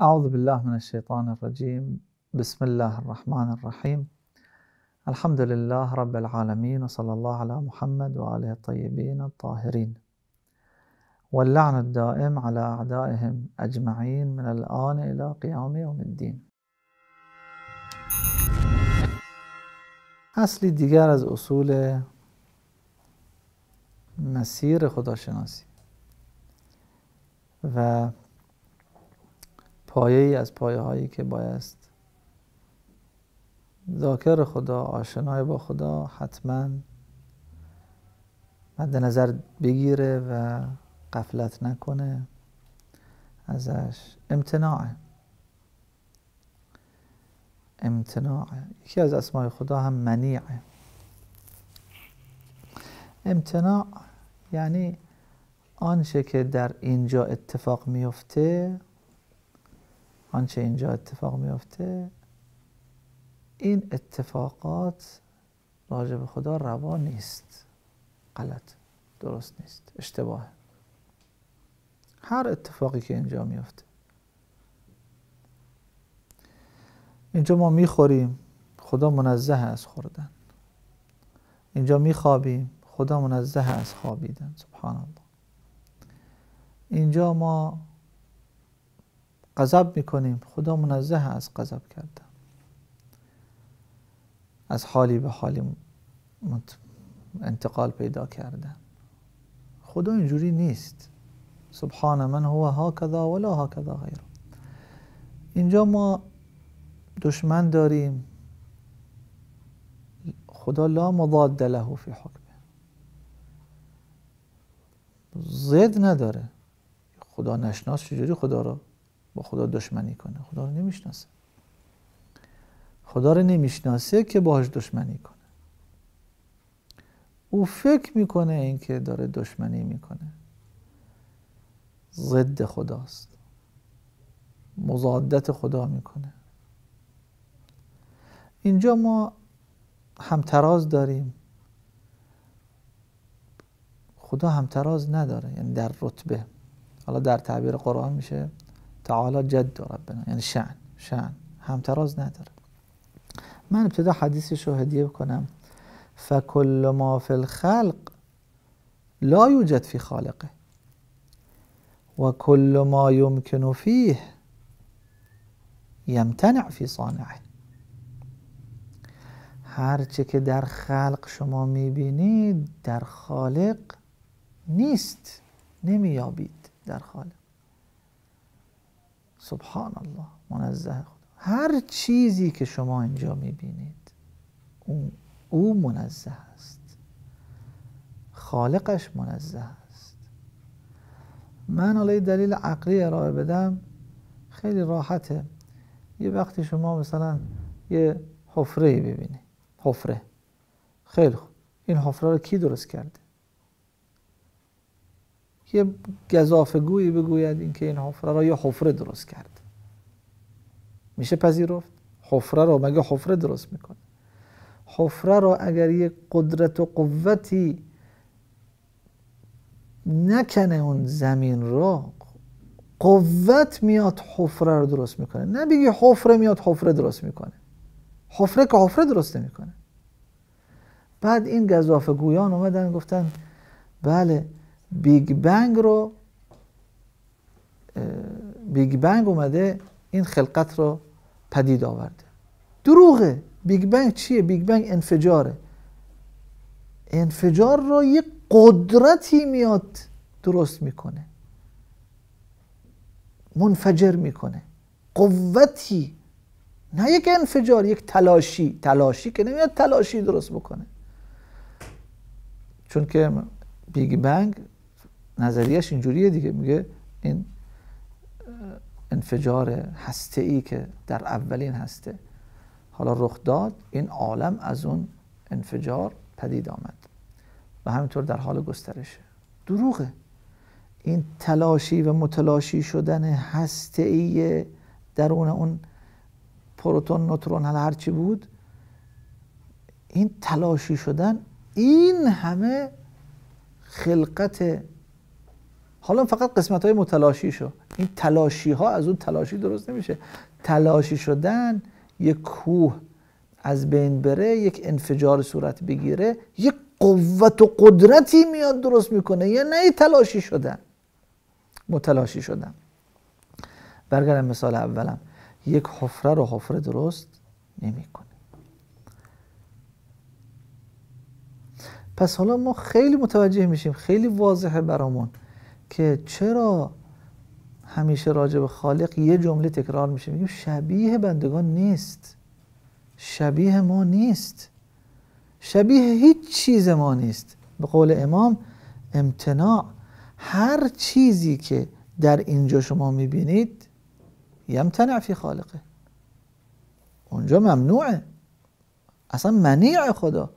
أعوذ بالله من الشيطان الرجيم. بسم الله الرحمن الرحيم. الحمد لله رب العالمين وصلى الله على محمد وآله الطيبين الطاهرين. واللعن الدائم على أعدائهم أجمعين من الآن إلى قيام يوم الدين. اصلی دیگر از اصول مسیر خداشناسی. و پایه ای از پایه هایی که بایست. ذاکر خدا آشنای با خدا حتما مد نظر بگیره و قفلت نکنه ازش. امتناع. امتناع. یکی از اسمای خدا هم منیعه امتناع یعنی آنچه که در اینجا اتفاق میفته آنچه اینجا اتفاق میفته این اتفاقات راجع به خدا روا نیست. غلط. درست نیست. اشتباه. هر اتفاقی که اینجا میفته اینجا ما می‌خوریم خدا منزه از خوردن. اینجا میخوابیم خدا منزه از خوابیدن. سبحان الله. اینجا ما غضب می‌کنیم. خدا منزه از غضب کردن. از حالی به حالی انتقال پیدا کردن. خدا اینجوری نیست. سبحان من هو هاکذا ولا هاکذا غیر اینجا ما دشمن داریم. خدا لا مضاد له فی حکمه. زد نداره. خدا نشناس چجوری خدا رو با خدا دشمنی کنه. خدا رو نمی‌شناسه. خدا رو نمی‌شناسه که باهاش دشمنی کنه. او فکر می‌کنه اینکه داره دشمنی می‌کنه. ضد خداست. مزادت خدا می‌کنه. اینجا ما همتراز داریم. خدا همتراز نداره. یعنی در رتبه. حالا در تعبیر قرآن میشه تعالی جد ربنا یعنی شعن شعن همتراز نداره. من ابتدا حدیثش رو هدیه بکنم. فکل ما فی الخلق لا یوجد فی خالقه. و کل ما یمکن فیه یمتنع فی صانعه. هرچه که در خلق شما می‌بینید در خالق نیست نمیابید در خالق. سبحان الله منزه خدا. هر چیزی که شما اینجا می‌بینید او, او منزه است. خالقش منزه است. من حالا دلیل عقلی ارائه بدم خیلی راحته. یه وقتی شما مثلا یه حفره ببینید. حفره. خیلی خوب. این حفره رو کی درست کرده؟ یه گذافه گویی بگوید اینکه این حفره را یه حفره درست کرد. میشه پذیرفت؟ حفره رو مگه حفره درست می‌کنه؟ حفره رو اگر یه قدرت و قوتی نکنه اون زمین رو قوت میاد حفره رو درست می‌کنه. نه بگی حفره میاد حفره درست می‌کنه. حفره که حفره درست نمی‌کنه. بعد این گذافه گویان اومدن گفتن بله بیگ بنگ رو بیگ بنگ اومده این خلقت رو پدید آورده. دروغه. بیگ بنگ چیه؟ بیگ بنگ انفجاره. انفجار رو یه قدرتی میاد درست می‌کنه. منفجر می‌کنه. قوتی. نه یک انفجار یک تلاشی. تلاشی که نمیاد تلاشی درست بکنه. چون که بیگ بنگ نظریش اینجوریه دیگه میگه این انفجار هسته ای که در اولین هسته حالا رخ داد این عالم از اون انفجار پدید آمد و همینطور در حال گسترشه دروغه. این تلاشی و متلاشی شدن هسته ای درون اون پروتون نوترون هر هرچی بود این تلاشی شدن این همه خلقت حالا فقط قسمت های متلاشی شو این تلاشی ها از اون تلاشی درست نمیشه. تلاشی شدن یک کوه از بین بره یک انفجار صورت بگیره یک قوت و قدرتی میاد درست می‌کنه. یا نه تلاشی شدن. متلاشی شدن. برگردم مثال اولم. یک حفره رو حفره درست نمی‌کنه. پس حالا ما خیلی متوجه میشیم خیلی واضحه برامون. که چرا همیشه راجع به خالق یه جمله تکرار میشه؟ میگیم شبیه بندگان نیست. شبیه ما نیست. شبیه هیچ چیز ما نیست. به قول امام امتناع. هر چیزی که در اینجا شما می‌بینید یمتنع فی خالقه. اونجا ممنوعه. اصلا منیع خدا.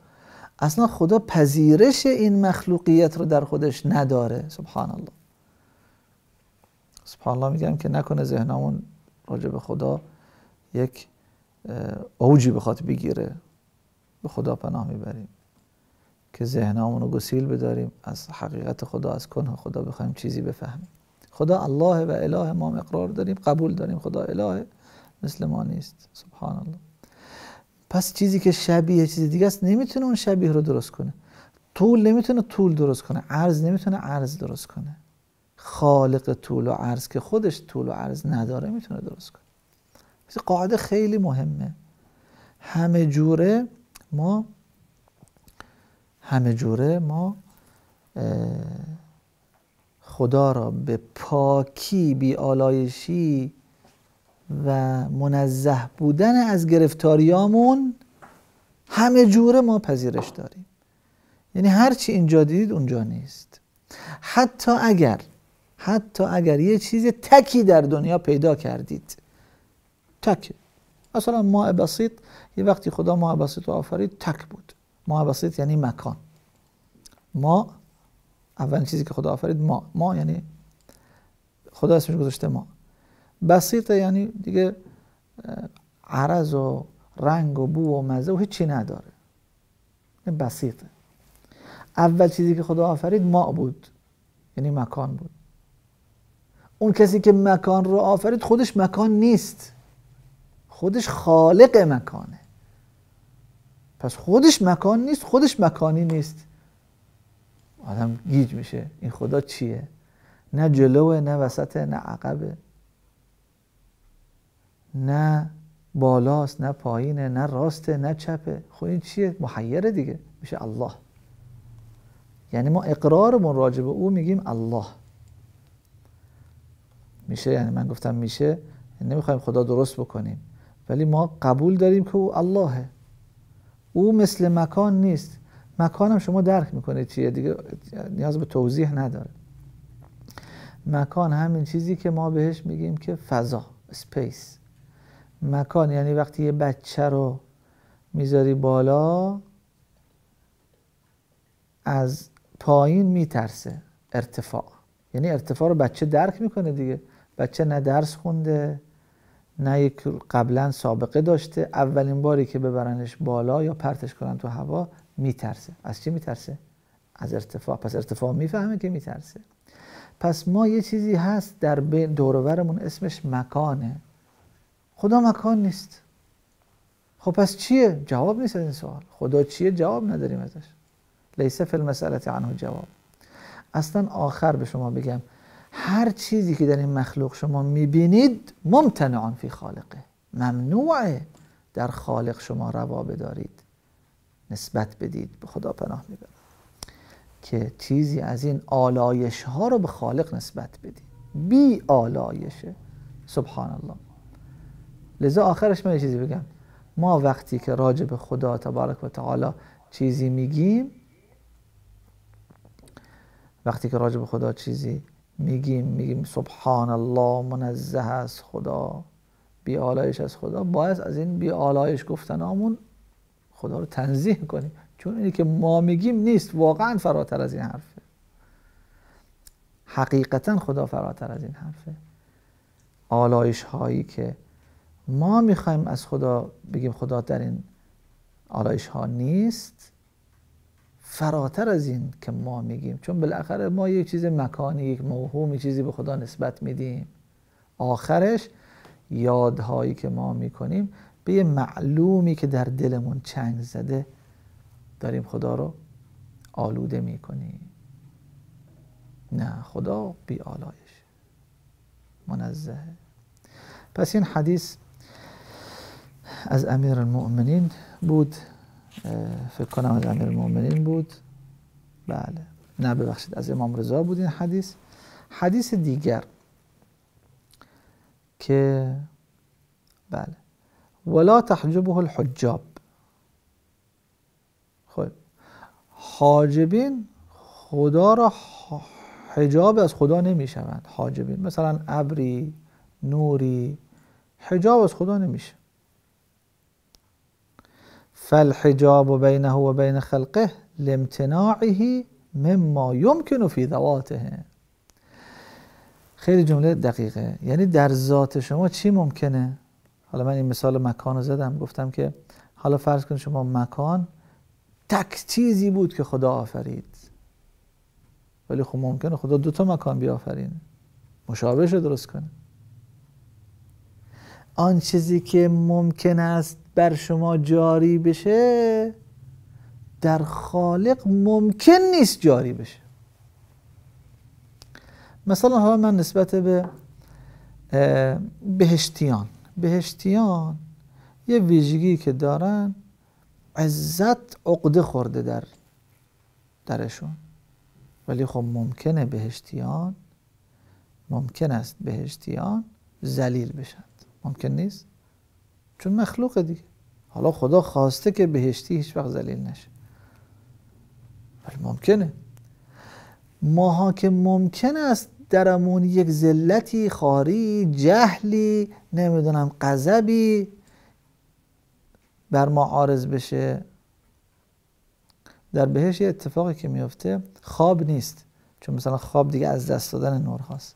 اصلا خدا پذیرش این مخلوقیت رو در خودش نداره. سبحان الله. سبحان الله میگم که نکنه ذهنمون راجع به خدا یک اوجی بخواد بگیره. به خدا پناه می‌بریم. که ذهنمون رو گسیل بداریم. از حقیقت خدا از کنه خدا بخوایم چیزی بفهمیم. خدا الله و اله ما اقرار داریم قبول داریم. خدا اله مثل ما نیست. سبحان الله. پس چیزی که شبیه چیزی دیگه است نمی‌تونه اون شبیه رو درست کنه. طول نمی‌تونه طول درست کنه. عرض نمی‌تونه عرض درست کنه. خالق طول و عرض که خودش طول و عرض نداره می‌تونه درست کنه. قاعده خیلی مهمه. همه جوره ما همه جوره ما خدا را به پاکی بی آلایشی و منزه بودن از گرفتاریامون همه جوره ما پذیرش داریم. یعنی هرچی اینجا دیدید اونجا نیست. حتی اگر حتی اگر یه چیز تکی در دنیا پیدا کردید. تک. مثلا ماء بسیط یه وقتی خدا ماء بسیط رو آفرید تک بود. ماء بسیط یعنی مکان. ما اولین چیزی که خدا آفرید ما ما یعنی خدا اسمش گذاشته ما بسیطه یعنی دیگه عرض و رنگ و بو و مزه و هیچی نداره. بسیطه. اول چیزی که خدا آفرید ما بود. یعنی مکان بود. اون کسی که مکان رو آفرید خودش مکان نیست. خودش خالق مکانه. پس خودش مکان نیست خودش مکانی نیست. آدم گیج میشه. این خدا چیه؟ نه جلوه نه وسطه نه عقبه. نه بالاست نه پایینه نه راسته نه چپه. خب این چیه؟ محیره دیگه. میشه الله. یعنی ما اقرارمون راجع به او میگیم الله. میشه؟ یعنی من گفتم میشه. نمی‌خوایم خدا درست بکنیم. ولی ما قبول داریم که او اللهه. او مثل مکان نیست. مکانم شما درک می‌کنید چیه؟ دیگه نیاز به توضیح نداره. مکان همین چیزی که ما بهش میگیم که فضا سپیس مکان یعنی وقتی یه بچه رو می‌ذاری بالا از پایین میترسه ارتفاع. یعنی ارتفاع رو بچه درک می‌کنه دیگه. بچه نه درس خونده نه یک قبلا سابقه داشته. اولین باری که ببرنش بالا یا پرتش کنن تو هوا میترسه. از چی میترسه؟ از ارتفاع. پس ارتفاع می‌فهمه که میترسه. پس ما یه چیزی هست در دورورمون اسمش مکانه. خدا مکان نیست. خب پس چیه؟ جواب نیست از این سوال. خدا چیه؟ جواب نداریم ازش. لیسه فی المسئله عنه جواب. اصلا آخر به شما بگم. هر چیزی که در این مخلوق شما می‌بینید ممتنعان فی خالقه. ممنوعه در خالق شما روا بدارید. نسبت بدید. به خدا پناه می‌برم. که چیزی از این آلایش ها رو به خالق نسبت بدید. بی آلایشه. سبحان الله لذا آخرش من چیزی بگم. ما وقتی که راجع به خدا تبارک و تعالی چیزی میگیم وقتی که راجع به خدا چیزی میگیم میگیم سبحان الله منزه از خدا بی آلایش از خدا. باید از این بی آلایش گفتنامون خدا رو تنظیح کنیم. چون اینی که ما میگیم نیست واقعا فراتر از این حرفه. حقیقتا خدا فراتر از این حرفه. آلایش هایی که ما می‌خوایم از خدا بگیم خدا در این آلایش ها نیست فراتر از این که ما میگیم. چون بالاخره ما یک چیز مکانی یک موهومی چیزی به خدا نسبت میدیم. آخرش یادهایی که ما می‌کنیم به یه معلومی که در دلمون چنگ زده داریم خدا رو آلوده می‌کنیم. نه خدا بی آلایش. منزه. پس این حدیث از امیر المؤمنین بود. فکر کنم از امیر المؤمنین بود. بله. نه ببخشید از امام رضا بود این حدیث. حدیث دیگر که بله. ولا تحجبه الحجاب. خب. حاجبین خدا را حجاب از خدا نمی شوند حاجبین مثلا ابری نوری حجاب از خدا نمیشه. فالحجاب بینه و بین خلقه لامتناعه مما یمکن فی ذواته. خیلی جمله دقیقه. یعنی در ذات شما چی ممکنه؟ حالا من این مثال مکان رو زدم گفتم که حالا فرض کنید شما مکان تک چیزی بود که خدا آفرید. ولی خب ممکنه خدا دو تا مکان بیافرینه. مشابهش درست کنه. آن چیزی که ممکن است بر شما جاری بشه در خالق ممکن نیست جاری بشه. مثلا حالا من نسبت به بهشتیان بهشتیان یه ویژگی که دارن عزت عقده خورده در درشون. ولی خب ممکنه بهشتیان ممکن است بهشتیان زلیل بشند ممکن نیست؟ چون مخلوق دیگه. حالا خدا خواسته که بهشتی هیچ وقت ذلیل نشه. ولی ممکنه. ماها که ممکن است درمون یک ذلتی خاری جهلی نمی‌دونم غضبی بر ما عارض بشه. در بهش یه اتفاقی که میفته خواب نیست. چون مثلا خواب دیگه از دست دادن نور هاست.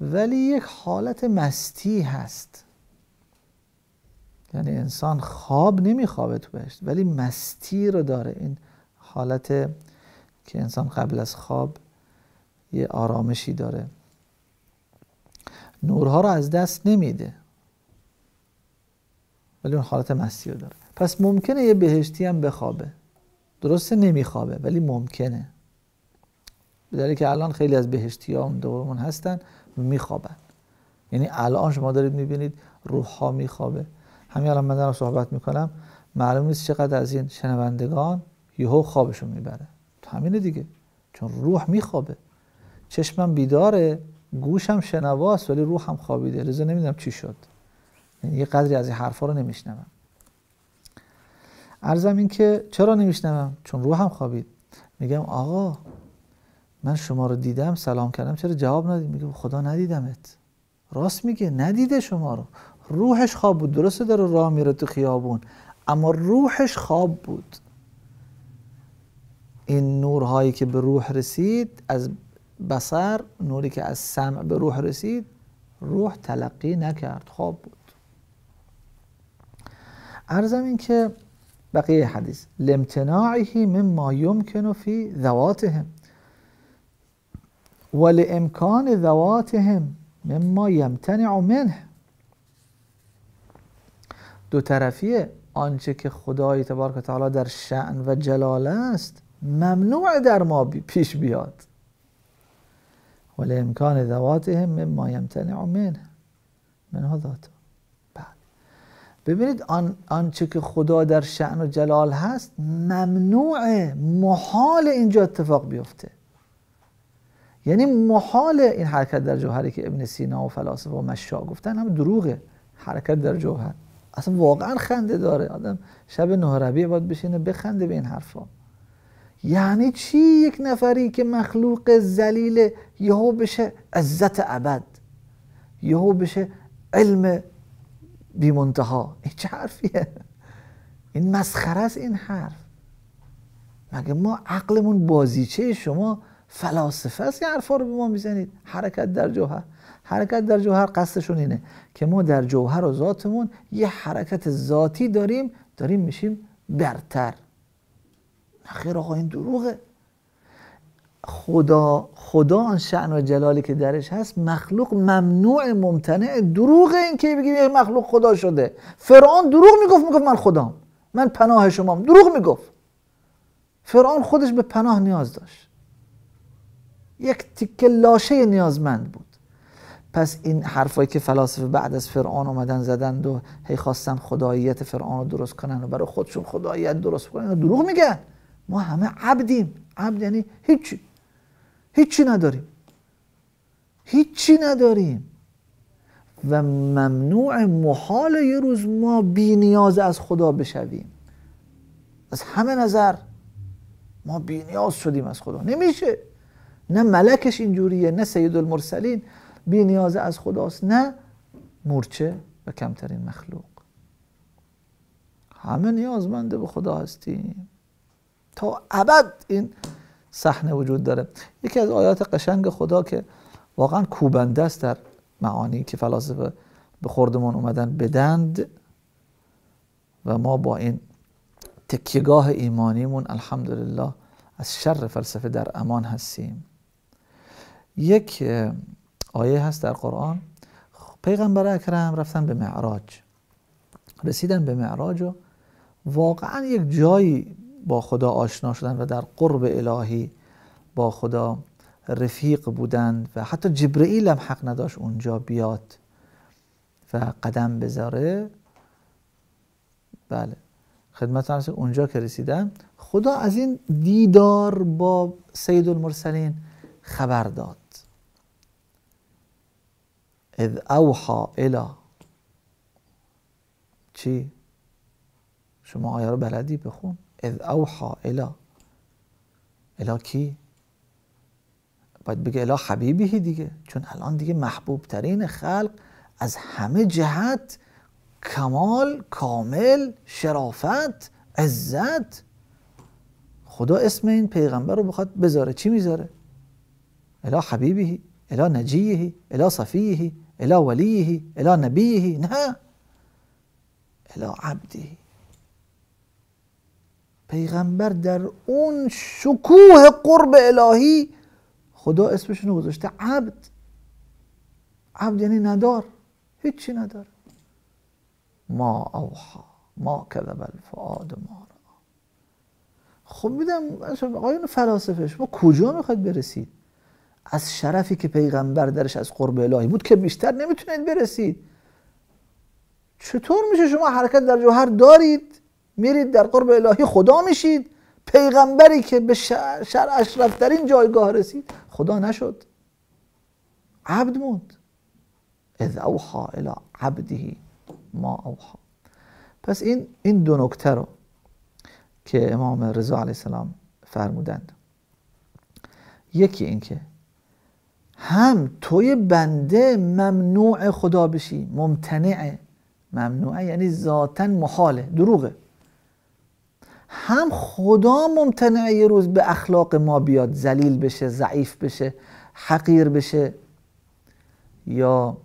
ولی یک حالت مستی هست. یعنی انسان خواب نمیخوابه تو بهشت ولی مستی رو داره. این حالت که انسان قبل از خواب یه آرامشی داره. نورها رو از دست نمیده ولی اون حالت مستی رو داره. پس ممکنه یه بهشتی هم بخوابه. درسته نمیخوابه ولی ممکنه. به که الان خیلی از بهشتی ها دورمون هستن میخوابن. یعنی الان شما دارید می‌بینید روح ها میخوابه. همین الان من دارم صحبت می‌کنم. معلوم نیست چقدر از این شنوندگان یهو خوابشون می‌بره. همینه دیگه. چون روح میخوابه. چشمم بیداره گوشم شنواست ولی روحم خوابیده. لذا نمی‌دونم چی شد. یعنی یه قدری از این حرفا رو نمیشنوم. ارزم این که چرا نمیشنوم؟ چون روحم خوابید. میگم آقا من شما رو دیدم سلام کردم. چرا جواب ندید میگه خدا ندیدمت. راست میگه ندیده شما رو. روحش خواب بود. درسته داره راه میره تو خیابون. اما روحش خواب بود. این نورهایی که به روح رسید از بصر نوری که از سمع به روح رسید روح تلقی نکرد. خواب بود. ارزم این که بقیه حدیث. لامتناعه مما يمكن في ذواتهم. ولامکان ذواتهم مما یمتنع منه. دو طرفیه. آنچه که خدای تبارک تعالی در شعن و جلال است ممنوع در ما پیش بیاد. ولی امکان ذواتهم مما یمتنع منه. منها ذات بعد. ببینید آن آنچه که خدا در شعن و جلال هست ممنوع محال اینجا اتفاق بیفته. یعنی محال این حرکت در جوهری که ابن سینا و فلاسفه و مشا گفتن هم دروغه. حرکت در جوهر. اصلا واقعا خنده داره. آدم شب نه ربیع باید بشینه بخنده به این حرفا. یعنی چی یک نفری که مخلوق زلیل یهو بشه عزت ابد؟ یهو بشه علم بی منتها؟ این چه حرفیه؟ این مسخره است این حرف. مگه ما عقلمون بازیچه شما فلاسفه است این حرفا رو به ما می‌زنید؟ حرکت در جوهر. حرکت در جوهر قصدشون اینه که ما در جوهر و ذاتمون یه حرکت ذاتی داریم داریم میشیم برتر. خیر آقا این دروغه. خدا خدا آن شعن و جلالی که درش هست مخلوق ممنوع ممتنع. دروغ این که بگیم یه مخلوق خدا شده. فرعون دروغ می‌گفت می‌گفت من خدام. من پناه شمام. دروغ می‌گفت. فرعون خودش به پناه نیاز داشت. یک تیکه لاشه نیازمند بود. پس این حرفایی که فلاسفه بعد از فرعون اومدن زدند و هی خواستن خداییت فرعون رو درست کنن و برای خودشون خداییت درست کنن دروغ میگن. ما همه عبدیم. عبد یعنی هیچی. هیچی نداریم. هیچی نداریم. و ممنوع محال یه روز ما بی نیاز از خدا بشویم. از همه نظر ما بی نیاز شدیم از خدا. نمیشه. نه ملکش اینجوریه نه سید المرسلین بی نیاز از خداست نه مورچه و کمترین مخلوق. همه نیازمنده به خدا هستیم. تا ابد این صحنه وجود داره. یکی از آیات قشنگ خدا که واقعا کوبنده است در معانی که فلاسفه به خوردمون اومدن بدند و ما با این تکیگاه ایمانیمون الحمدلله از شر فلسفه در امان هستیم. یک آیه هست در قرآن. پیغمبر اکرم رفتن به معراج. رسیدن به معراج و واقعا یک جایی با خدا آشنا شدن و در قرب الهی با خدا رفیق بودند و حتی جبرئیل هم حق نداشت اونجا بیاد و قدم بذاره. بله. خدمت اونجا که رسیدن خدا از این دیدار با سید المرسلین خبر داد. اذ اوحا الا چی؟ شما آیه رو بلدی؟ بخون. اذ اوحا الا الا کی؟ باید بگه الا حبیبی دیگه. چون الان دیگه محبوب ترین خلق از همه جهت کمال کامل شرافت عزت. خدا اسم این پیغمبر رو بخواد بذاره. چی می‌ذاره؟ الا حبیبی الا نجیه الا صفیه. الا ولیه الا نبیه نه الا عبده. پیغمبر در اون شکوه قرب الهی خدا اسمشون رو گذاشته عبد. عبد یعنی ندار هیچی نداره ما اوحا ما کذب الفؤاد ما خب میدم آقایون فلاسفه شما کجا می‌خواید برسید؟ از شرفی که پیغمبر درش از قرب الهی بود که بیشتر نمی‌تونید برسید. چطور میشه شما حرکت در جوهر دارید میرید در قرب الهی خدا میشید پیغمبری که به شر اشرفترین جایگاه رسید خدا نشد. عبد موند. اذ اوحا الى عبده ما اوحا پس این این دو نکته رو که امام رضا علیه السلام فرمودند. یکی اینکه هم توی بنده ممنوع خدا بشی. ممتنعه ممنوعه یعنی ذاتا محاله دروغه. هم خدا ممتنعه یه روز به اخلاق ما بیاد ذلیل بشه ضعیف بشه حقیر بشه یا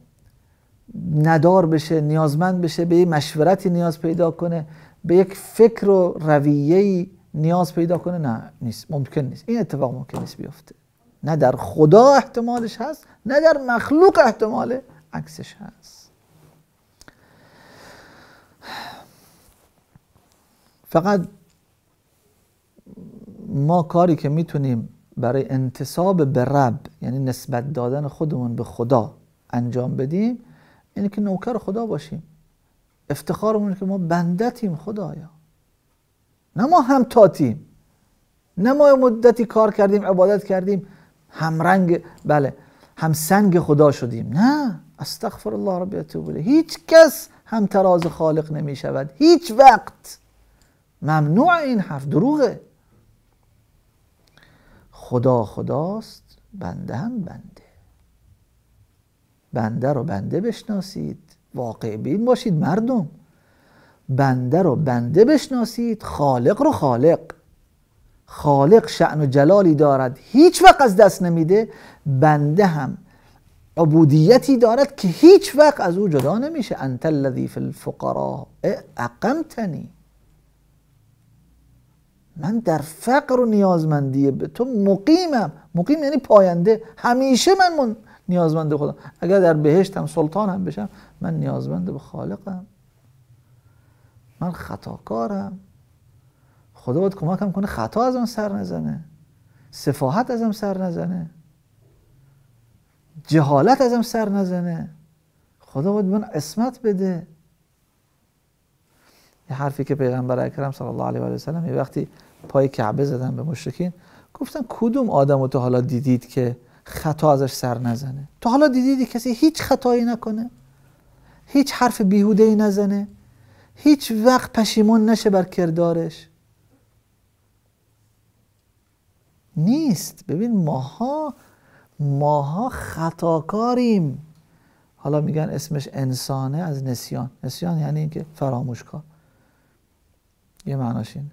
ندار بشه نیازمند بشه به یه مشورتی نیاز پیدا کنه به یک فکر و رویه نیاز پیدا کنه. نه نیست. ممکن نیست. این اتفاق ممکن نیست بیفته. نه در خدا احتمالش هست نه در مخلوق احتمال عکسش هست. فقط ما کاری که می‌تونیم برای انتصاب به رب یعنی نسبت دادن خودمون به خدا انجام بدیم اینه که نوکر خدا باشیم. افتخارمون که ما بندتیم خدایا. نه ما هم تاتیم. نه ما مدتی کار کردیم عبادت کردیم. هم رنگ بله. هم سنگ خدا شدیم. نه. استغفر الله ربی اتوب هیچ کس هم تراز خالق نمی شود هیچ وقت. ممنوع این حرف. دروغه. خدا خداست. بنده هم بنده. بنده رو بنده بشناسید. واقع بین باشید مردم. بنده رو بنده بشناسید. خالق رو خالق. خالق شعن و جلالی دارد. هیچ وقت از دست نمیده بنده هم عبودیتی دارد که هیچ وقت از او جدا نمیشه. انت الذی فی الفقراء. اقمتنی. من در فقر و نیازمندی به تو مقیمم. مقیم یعنی پاینده. همیشه من من نیازمند خودم. اگر در بهشتم سلطان هم بشم من نیازمند به خالقم. من خطاکارم. خدا باید کمکم کنه خطا ازم سر نزنه. سفاحت ازم سر نزنه. جهالت ازم سر نزنه. خدا باید من اسمت بده. یه حرفی که پیغمبر اکرم صلی الله علیه و سلم یه وقتی پای کعبه زدن به مشرکین گفتن کدوم آدم تو حالا دیدید که خطا ازش سر نزنه؟ تو حالا دیدید کسی هیچ خطایی نکنه؟ هیچ حرف بیهوده ای نزنه؟ هیچ وقت پشیمون نشه بر کردارش؟ نیست. ببین ماها ماها خطاکاریم. حالا میگن اسمش انسانه از نسیان. نسیان یعنی اینکه فراموشکار. یه معناش اینه.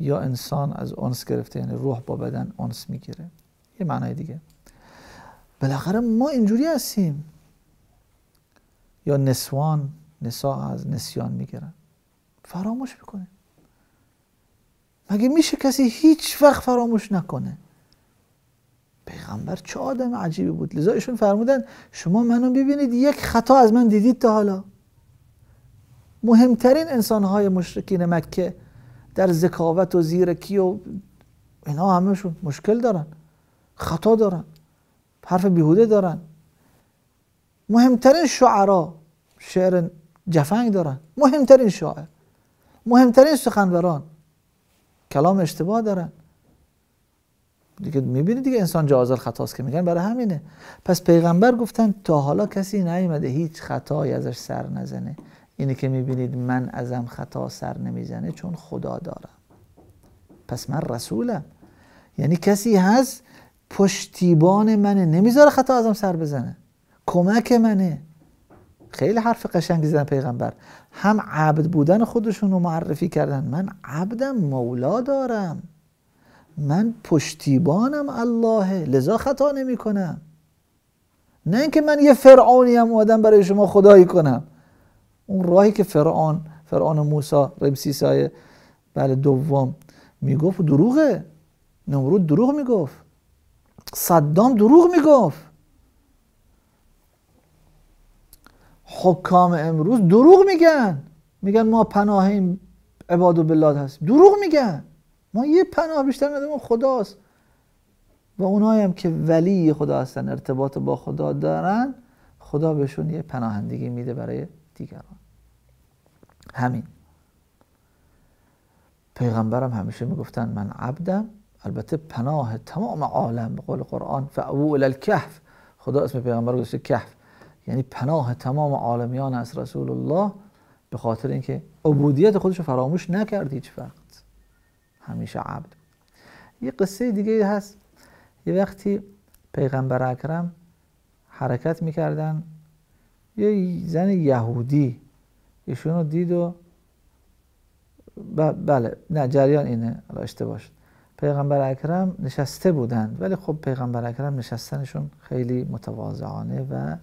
یا انسان از اونس گرفته یعنی روح با بدن اونس می‌گیره. یه معنای دیگه. بالاخره ما اینجوری هستیم. یا نسوان نسا از نسیان می‌گیرن. فراموش می‌کنه مگه میشه کسی هیچ وقت فراموش نکنه؟ پیغمبر چه آدم عجیبی بود. لذا ایشون فرمودن شما منو ببینید یک خطا از من دیدید تا حالا. مهمترین انسانهای مشرکین مکه در ذکاوت و زیرکی و اینا همشون مشکل دارن خطا دارن حرف بیهوده دارن. مهمترین شعرا شعر جفنگ دارن. مهمترین شاعر. مهمترین سخنوران. کلام اشتباه دارن دیگه می‌بینید دیگه انسان جازل خطاست که میگن. برای همینه. پس پیغمبر گفتن تا حالا کسی نیومده هیچ خطایی ازش سر نزنه. اینه که می‌بینید من ازم خطا سر نمی‌زنه چون خدا دارم. پس من رسولم. یعنی کسی هست پشتیبان منه. نمی‌ذاره خطا ازم سر بزنه. کمک منه. خیلی حرف قشنگی زدن پیغمبر. هم عبد بودن خودشون رو معرفی کردن. من عبدم مولا دارم. من پشتیبانم الله. لذا خطا نمی کنم نه اینکه من یه فرعونی هم اومدم برای شما خدایی کنم. اون راهی که فرعون فرعون موسی رمسیسای بله دوم می‌گفت دروغه. نمرود دروغ می‌گفت. صدام دروغ می‌گفت. حکام امروز دروغ میگن. میگن ما پناه این عباد و بلاد هست. دروغ میگن. ما یه پناه بیشتر نداریم خداست. و اونایی هم که ولی خدا هستن ارتباط با خدا دارن خدا بهشون یه پناهندگی میده برای دیگران. همین. پیغمبرم همیشه می‌گفتن من عبدم. البته پناه تمام عالم به قول قرآن فعو الکهف. خدا اسم پیغمبر گذاشته کهف. یعنی پناه تمام عالمیان از رسول الله به خاطر اینکه عبودیت خودش رو فراموش نکرد هیچ وقت. همیشه عبد. یه قصه دیگه هست. یه وقتی پیغمبر اکرم حرکت می‌کردن یه زن یهودی ایشون رو دید و بله نه جریان اینه اشتباه شد پیغمبر اکرم نشسته بودند ولی خب پیغمبر اکرم نشستنشون خیلی متواضعانه و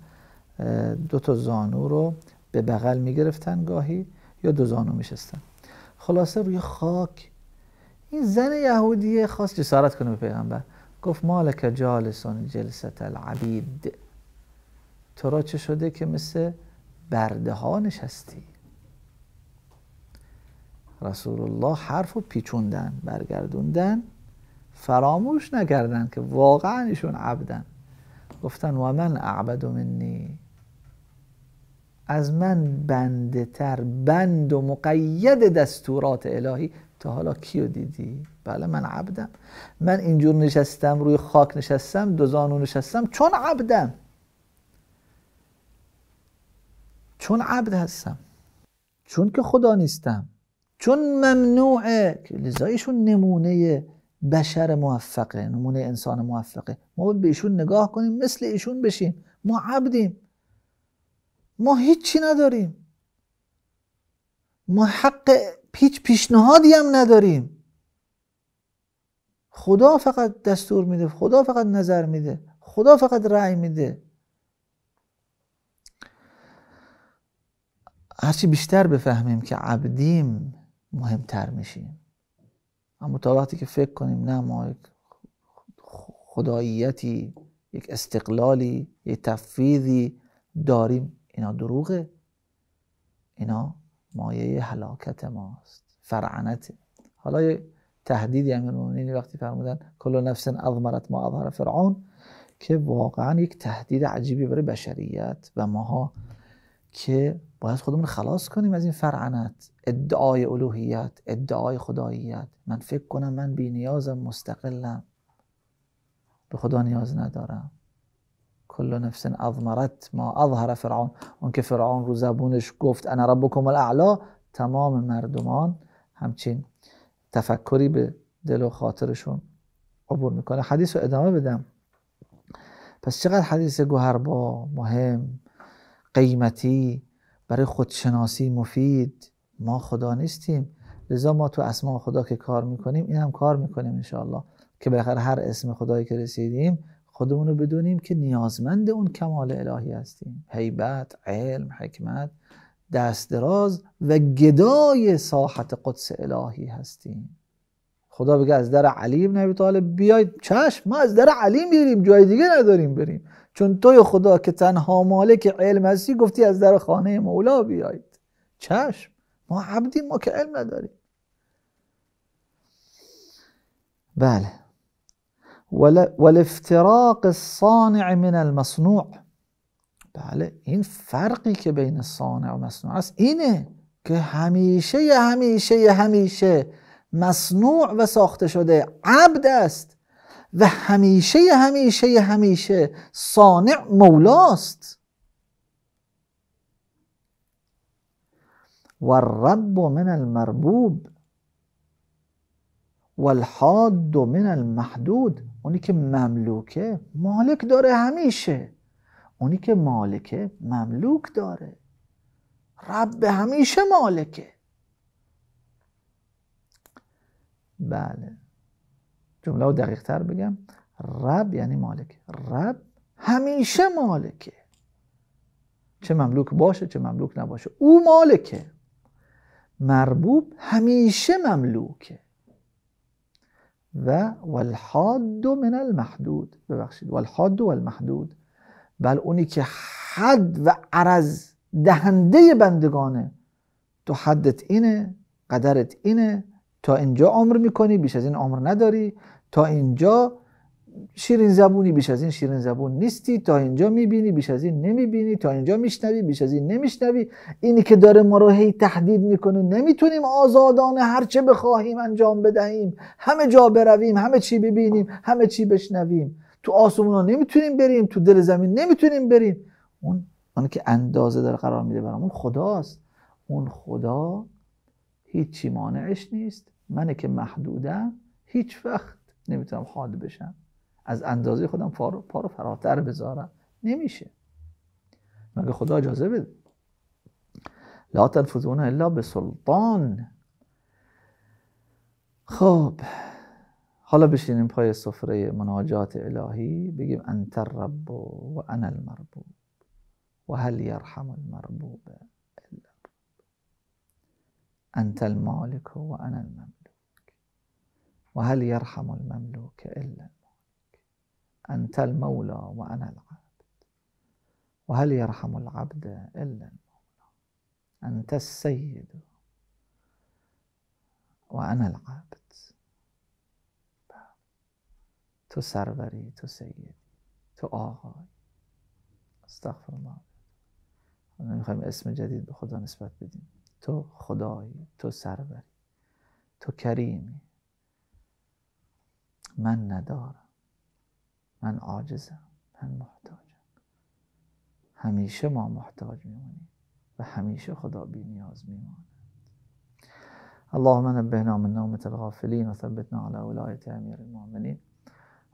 دو تا زانو رو به بغل می‌گرفتن گاهی یا دو زانو میشستن. خلاصه روی خاک. این زن یهودی خواست جسارت کنه به پیغمبر. گفت مالک جالسون جلست العبید. تو را چه شده که مثل برده ها نشستی؟ رسول الله حرف و پیچوندن برگردوندن. فراموش نکردن که واقعا ایشون عبدن. گفتن و من اعبد منی. از من بنده تر بند و مقید دستورات الهی. تا حالا کیو دیدی؟ بله من عبدم. من اینجور نشستم روی خاک نشستم دو زانو نشستم چون عبدم. چون عبد هستم. چون که خدا نیستم. چون ممنوعه ایشون نمونه بشر موفقه نمونه انسان موفقه. ما به ایشون نگاه کنیم مثل ایشون بشیم. ما عبدیم. ما هیچی نداریم. ما حق هیچ پیشنهادی هم نداریم. خدا فقط دستور میده خدا فقط نظر میده خدا فقط رأی میده. هرچی بیشتر بفهمیم که عبدیم مهمتر میشیم. اما تا وقتی که فکر کنیم نه ما خداییتی یک استقلالی یک تفویضی داریم. اینا دروغه. اینا مایه حلاکت ماست. فرعنته حالا یه تهدیدی امیر وقتی فرمودن کل نفس اضمرت ما اظهر فرعون که واقعا یک تهدید عجیبی برای بشریت و ماها که باید خودمون خلاص کنیم از این فرعنت. ادعای الوهیت ادعای خداییت. من فکر کنم من بی نیازم مستقلم. به خدا نیاز ندارم. کل نفس اضمرت ما اظهر فرعون. اون که فرعون رو زبونش گفت انا ربکم الاعلا تمام مردمان همچین تفکری به دل و خاطرشون عبور می‌کنه. حدیث رو ادامه بدم. پس چقدر حدیث گوهربا مهم قیمتی برای خودشناسی مفید؟ ما خدا نیستیم. لذا ما تو اسماء خدا که کار می‌کنیم این هم کار می‌کنیم انشاءالله. که بالاخره هر اسم خدایی که رسیدیم خودمون رو بدونیم که نیازمند اون کمال الهی هستیم. حیبت علم حکمت دست دراز و گدای ساحت قدس الهی هستیم. خدا بگه از در علی ابن ابی طالب بیاید چشم ما از در علی میریم جای دیگه نداریم بریم. چون توی خدا که تنها مالک علم هستی گفتی از در خانه مولا بیایید. چشم ما عبدیم ما که علم نداریم. بله. والافتراق الصانع من المصنوع. بله این فرقی که بین صانع و مصنوع است اینه که همیشه همیشه همیشه مصنوع و ساخته شده عبد است و همیشه همیشه همیشه صانع مولاست. و الرب من المربوب. و الحاد من المحدود. اونی که مملوکه مالک داره همیشه. اونی که مالکه مملوک داره. رب همیشه مالکه. بله. جمله رو دقیق تر بگم. رب یعنی مالک رب همیشه مالکه. چه مملوک باشه چه مملوک نباشه. او مالکه. مربوب همیشه مملوکه. و والحاد من المحدود. ببخشید. والحاد و المحدود. بل اونی که حد و عرض دهنده بندگانه. تو حدت اینه قدرت اینه. تا اینجا عمر می‌کنی بیش از این عمر نداری. تا اینجا شیرین زبونی بیش از این شیرین زبون نیستی تا اینجا می‌بینی بیش از این نمی‌بینی تا اینجا میشنوی بیش از این نمیشنوی. اینی که داره ما رو هی تهدید می‌کنه نمی‌تونیم آزادانه هرچه بخواهیم انجام بدهیم. همه جا برویم همه چی ببینیم همه چی بشنویم. تو آسمون ها نمی‌تونیم بریم تو دل زمین نمی‌تونیم بریم. اون اون که اندازه داره قرار میده برامون خداست. اون خدا هیچی مانعش نیست. منه که محدودم هیچ وقت نمی‌تونم حاد بشم. از اندازه خودم پارو, پارو فراتر بذارم. نمیشه. مگه خدا اجازه بده؟ لا تنفذون الا به سلطان خب حالا بشینیم پای سفره مناجات الهی. بگیم انت الرب و انا المربوب. و هل یرحم المربوب الا انت المالک و انا المملوك و هل یرحم المملوك الا أنت المولى و أنا العبد و هل یرحم العبد إلا المولى؟ أنت السيد و أنا العبد تو سروری تو سیدی تو آقای استغفر الله نمیخوایم اسم جدید به خدا نسبت بدیم تو خدایی تو سروری تو کریمی من ندارم من عاجزم من محتاجم همیشه ما محتاج میمونیم و همیشه خدا بی نیاز میماند. اللهم نبهنا من نومة الغافلين وثبتنا على ولاية أمير المؤمنين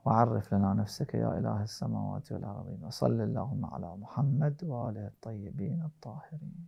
وعرف لنا نفسك يا إله السماوات والأرضين وصل اللهم على محمد وآله الطيبين الطاهرين